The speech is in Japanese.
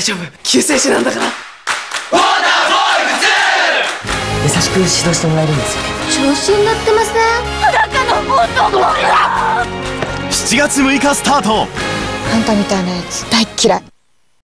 大丈夫。救世主なんだから。優しく指導してもらえるんですよ。ね調子に乗ってますね。裸の男が7月6日スタート。あんたみたいなやつ大っ嫌い。